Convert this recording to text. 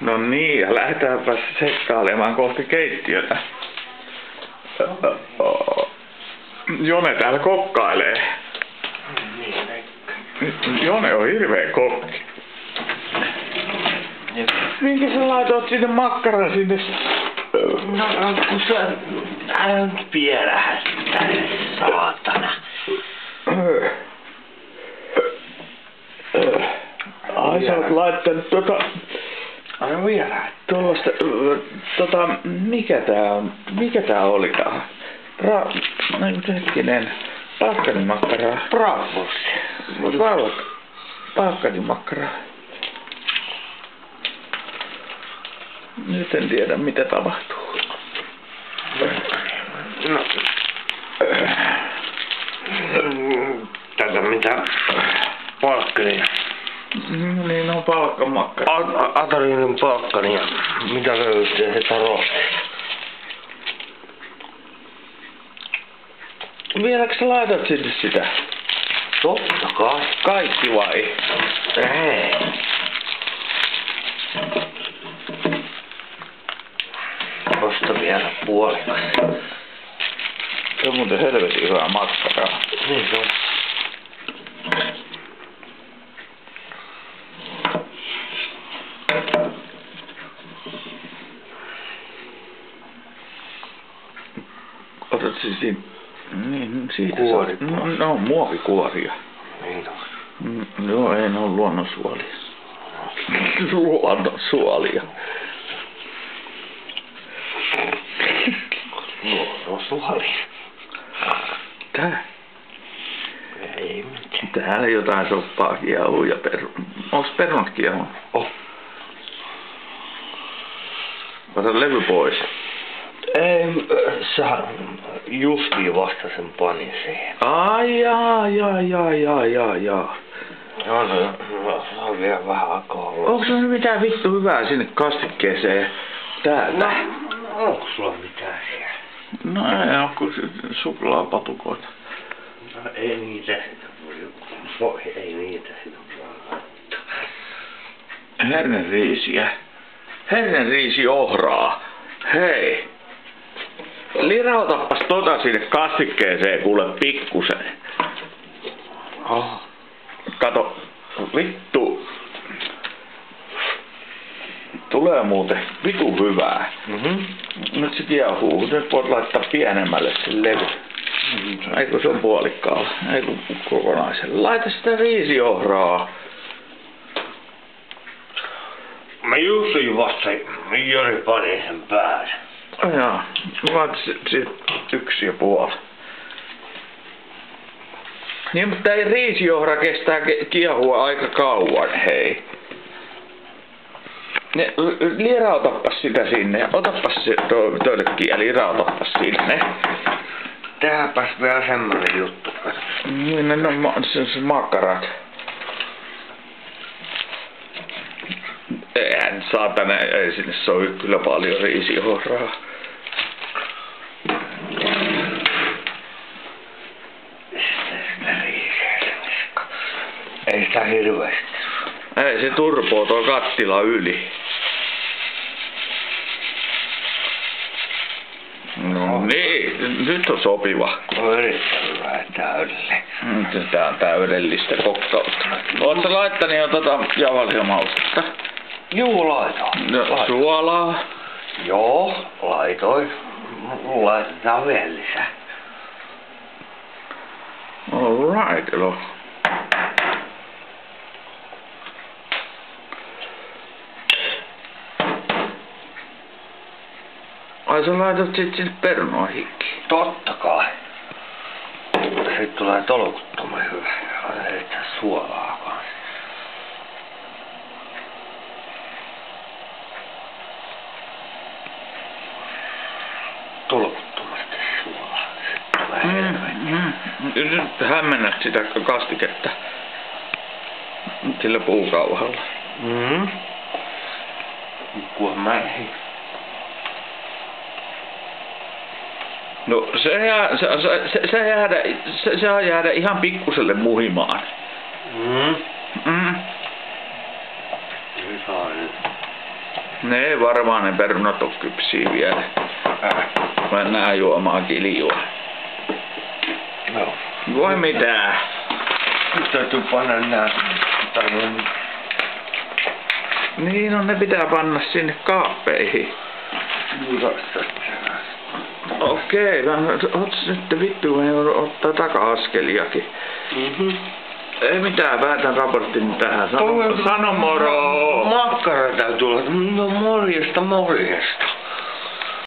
No niin, ja lähdetäänpä seikkailemaan kohti keittiötä. Jone täällä kokkailee. Jone on hirveä kokki. Minkä sä laitoit sinne makkaran sinne? No, no kun sä... Älä nyt pierähä tänne, saatana. Ai sä oot laittanut tota... Anna vielä. Tuollaista... Tota... Mikä tää on? Mikä tää olikaan? Ra... No hetkinen. Palkkanimakkaraa. Bravos. Valk... Palkkanimakkaraa. Nyt en tiedä mitä tapahtuu. No. Tätä mitä palkkani. No niin, on palkkamakkara. Atariinin palkkani ja mitä löytyy se taro. Vieläkö sä laitat sinne sitä? Totta kai. Kaikki vai? Ei. Osta vielä puolikas. Se on muuten helvetin hyvää makkaraa. Niin se on. Siis siitä... Niin, siitä Kuori. saa- No, no muovikuoria. Niin on. Mm, joo, ei ne ole luonnonsuolia. Luonnonsuolia. No, suoli. Tää? Ei mitään. Täällä jotain soppaa kiehuu ja peru... Onks perunat kiehunut? Oh. Ota levy pois. Ei, sä justiin vasta sen panin siihen. Ai jaa, jaa, jaa, jaa, jaa, jaa. Joo, no, no, se on vielä vähän ollut. Onko sulla mitään vittu hyvää sinne kastikkeeseen täältä? No, onko sulla mitään siellä? No ei su- suklaapatukoita. No, ei niitä. Voi, ei niitä sinun saa laittaa. Herneriisiä. Herneriisi ohraa. Hei. Lirautapas tota sinne kastikkeeseen kuule pikkusen. Oh. Kato, vittu. Tulee muuten vitu hyvää. Mhm. Nyt se kiehuu. Nyt voit laittaa pienemmälle sen levy. Ei kun se on puolikkaalla. Ei kun kokonaisen. Laita sitä riisiohraa. Mä justiin vasta Jori pani sen päälle. Jaa, se, se yksi ja puoli. Niin, mutta ei riisiohra kestää ke- kiehua aika kauan, hei. Ne, l- lirautapas sitä sinne. Otapas se tölkki ja lirautapas sinne. Tehdäänpäs vielä semmonen juttu. Niin, ne on ma- se, se makkarat. Saatana, ei sinne sovi kyllä paljon riisiohraa. Ei sitä hirveesti. Ei se turpoo tuo kattila yli. No niin, nyt on sopiva. Hyvä täydellinen. Nyt Tää on täydellistä kokkautta. Ootko laittanut jo tota jauhelihamaustetta? Juu, laitoin. No, Laitoin. suolaa. Joo, laitoin. Laitetaan vielä lisää. Alright, no. Ai sä laitat sit sinne perunoihinkin. Totta kai. Sitten tulee tolkuttoman hyvä. Heittää suolaa kanssa. Tolkuttomasti suolaa. Mm, mm. Nyt hämmennät sitä kastiketta. Sillä puukauhalla. Mm. Kunhan mä ei. No se, jää, se, se, se, jäädä, se, se jäädä ihan pikkuselle muhimaan. Mm. Mm. Ne ei varmaan ne perunat ole kypsiä vielä. Äh. Mennään juomaan kiljua. No. Voi mitään. Nyt täytyy panna nää. On Niin on, ne pitää panna sinne kaappeihin. Okei, mä ots nyt vittu, kun ottaa taka-askeliakin. Mhm. Ei mitään, päätän raportin tähän. Sano, sano moro! Makkara täytyy olla. No morjesta, morjesta.